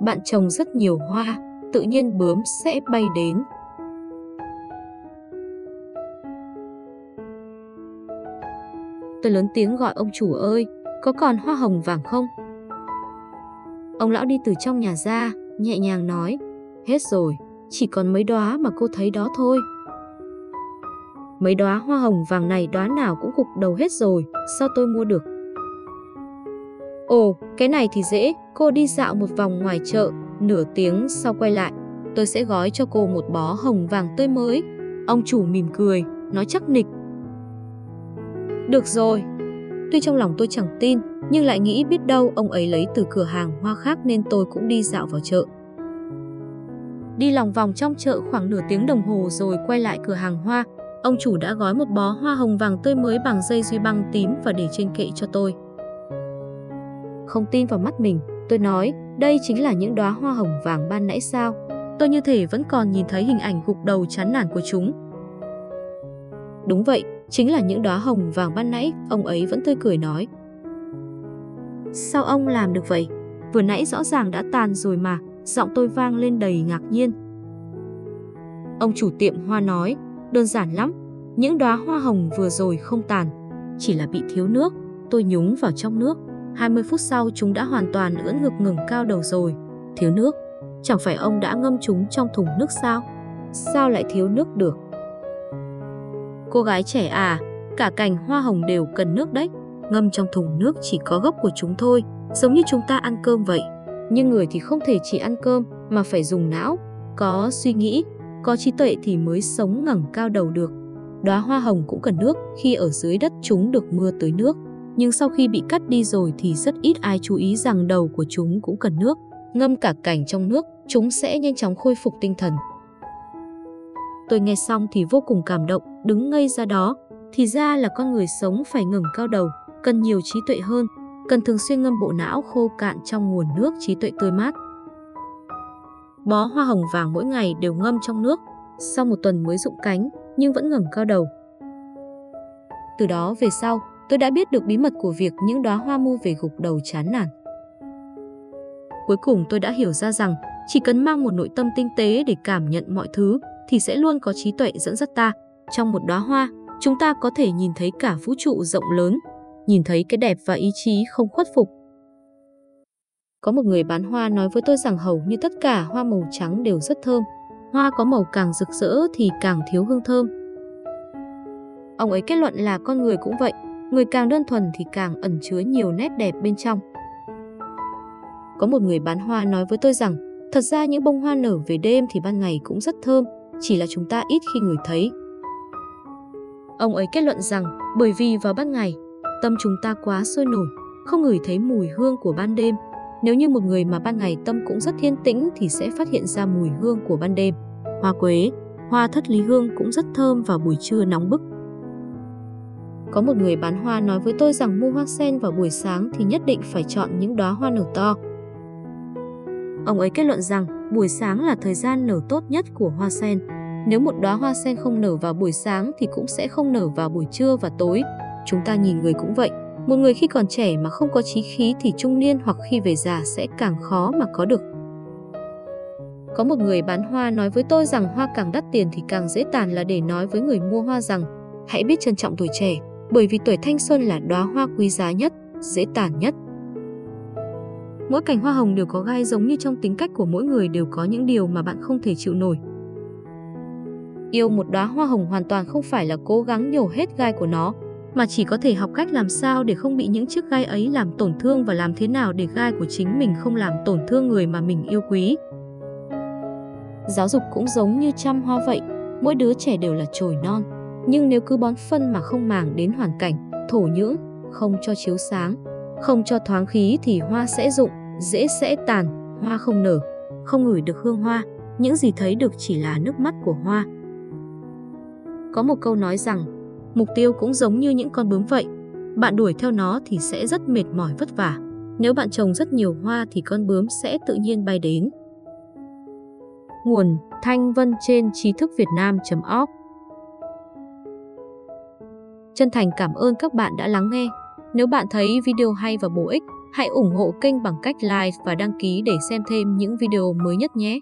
bạn trồng rất nhiều hoa, tự nhiên bướm sẽ bay đến. Tôi lớn tiếng gọi ông chủ ơi, có còn hoa hồng vàng không? Ông lão đi từ trong nhà ra, nhẹ nhàng nói, hết rồi, chỉ còn mấy đóa mà cô thấy đó thôi. Mấy đóa hoa hồng vàng này đóa nào cũng gục đầu hết rồi, sao tôi mua được? Ồ, cái này thì dễ, cô đi dạo một vòng ngoài chợ, nửa tiếng sau quay lại, tôi sẽ gói cho cô một bó hồng vàng tươi mới. Ông chủ mỉm cười, nói chắc nịch. Được rồi. Tuy trong lòng tôi chẳng tin, nhưng lại nghĩ biết đâu ông ấy lấy từ cửa hàng hoa khác nên tôi cũng đi dạo vào chợ. Đi lòng vòng trong chợ khoảng nửa tiếng đồng hồ rồi quay lại cửa hàng hoa, ông chủ đã gói một bó hoa hồng vàng tươi mới bằng dây duy băng tím và để trên kệ cho tôi. Không tin vào mắt mình, tôi nói, đây chính là những đóa hoa hồng vàng ban nãy sao? Tôi như thể vẫn còn nhìn thấy hình ảnh gục đầu chán nản của chúng. Đúng vậy, chính là những đóa hồng vàng ban nãy, ông ấy vẫn tươi cười nói. Sao ông làm được vậy? Vừa nãy rõ ràng đã tàn rồi mà, giọng tôi vang lên đầy ngạc nhiên. Ông chủ tiệm hoa nói, đơn giản lắm, những đóa hoa hồng vừa rồi không tàn, chỉ là bị thiếu nước, tôi nhúng vào trong nước. 20 phút sau chúng đã hoàn toàn ưỡn ngực ngừng cao đầu rồi. Thiếu nước? Chẳng phải ông đã ngâm chúng trong thùng nước sao? Sao lại thiếu nước được? Cô gái trẻ à, cả cành hoa hồng đều cần nước đấy. Ngâm trong thùng nước chỉ có gốc của chúng thôi, giống như chúng ta ăn cơm vậy. Nhưng người thì không thể chỉ ăn cơm mà phải dùng não, có suy nghĩ, có trí tuệ thì mới sống ngẩng cao đầu được. Đóa hoa hồng cũng cần nước, khi ở dưới đất chúng được mưa tới nước nhưng sau khi bị cắt đi rồi thì rất ít ai chú ý rằng đầu của chúng cũng cần nước. Ngâm cả cảnh trong nước, chúng sẽ nhanh chóng khôi phục tinh thần. Tôi nghe xong thì vô cùng cảm động, đứng ngây ra đó. Thì ra là con người sống phải ngẩng cao đầu, cần nhiều trí tuệ hơn, cần thường xuyên ngâm bộ não khô cạn trong nguồn nước trí tuệ tươi mát. Bó hoa hồng vàng mỗi ngày đều ngâm trong nước, sau một tuần mới rụng cánh nhưng vẫn ngẩng cao đầu. Từ đó về sau, tôi đã biết được bí mật của việc những đóa hoa mua về gục đầu chán nản. Cuối cùng tôi đã hiểu ra rằng chỉ cần mang một nội tâm tinh tế để cảm nhận mọi thứ thì sẽ luôn có trí tuệ dẫn dắt ta. Trong một đóa hoa, chúng ta có thể nhìn thấy cả vũ trụ rộng lớn, nhìn thấy cái đẹp và ý chí không khuất phục. Có một người bán hoa nói với tôi rằng hầu như tất cả hoa màu trắng đều rất thơm. Hoa có màu càng rực rỡ thì càng thiếu hương thơm. Ông ấy kết luận là con người cũng vậy, Người càng đơn thuần thì càng ẩn chứa nhiều nét đẹp bên trong. Có một người bán hoa nói với tôi rằng, thật ra những bông hoa nở về đêm thì ban ngày cũng rất thơm, chỉ là chúng ta ít khi ngửi thấy. Ông ấy kết luận rằng, bởi vì vào ban ngày, tâm chúng ta quá sôi nổi, không ngửi thấy mùi hương của ban đêm. Nếu như một người mà ban ngày tâm cũng rất thiên tĩnh thì sẽ phát hiện ra mùi hương của ban đêm. Hoa quế, hoa thất lý hương cũng rất thơm vào buổi trưa nóng bức. Có một người bán hoa nói với tôi rằng mua hoa sen vào buổi sáng thì nhất định phải chọn những đóa hoa nở to. Ông ấy kết luận rằng buổi sáng là thời gian nở tốt nhất của hoa sen. Nếu một đóa hoa sen không nở vào buổi sáng thì cũng sẽ không nở vào buổi trưa và tối. Chúng ta nhìn người cũng vậy. Một người khi còn trẻ mà không có trí khí thì trung niên hoặc khi về già sẽ càng khó mà có được. Có một người bán hoa nói với tôi rằng hoa càng đắt tiền thì càng dễ tàn là để nói với người mua hoa rằng, hãy biết trân trọng tuổi trẻ bởi vì tuổi thanh xuân là đóa hoa quý giá nhất, dễ tàn nhất. Mỗi cành hoa hồng đều có gai giống như trong tính cách của mỗi người đều có những điều mà bạn không thể chịu nổi. Yêu một đóa hoa hồng hoàn toàn không phải là cố gắng nhổ hết gai của nó, mà chỉ có thể học cách làm sao để không bị những chiếc gai ấy làm tổn thương và làm thế nào để gai của chính mình không làm tổn thương người mà mình yêu quý. Giáo dục cũng giống như chăm hoa vậy, mỗi đứa trẻ đều là chồi non. Nhưng nếu cứ bón phân mà không màng đến hoàn cảnh, thổ nhưỡng, không cho chiếu sáng, không cho thoáng khí thì hoa sẽ rụng, dễ sẽ tàn, hoa không nở, không ngửi được hương hoa, những gì thấy được chỉ là nước mắt của hoa. Có một câu nói rằng, mục tiêu cũng giống như những con bướm vậy, bạn đuổi theo nó thì sẽ rất mệt mỏi vất vả. Nếu bạn trồng rất nhiều hoa thì con bướm sẽ tự nhiên bay đến. Nguồn Thanh Vân trên trí thức Việt Nam.org Chân thành cảm ơn các bạn đã lắng nghe. Nếu bạn thấy video hay và bổ ích, Hãy ủng hộ kênh bằng cách like và đăng ký để xem thêm những video mới nhất nhé.